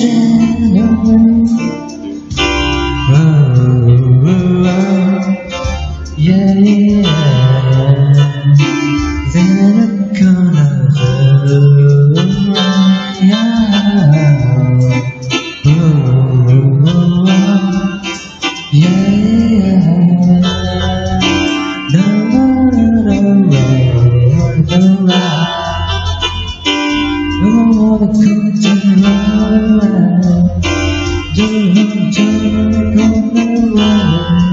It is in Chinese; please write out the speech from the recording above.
shining 你着他走。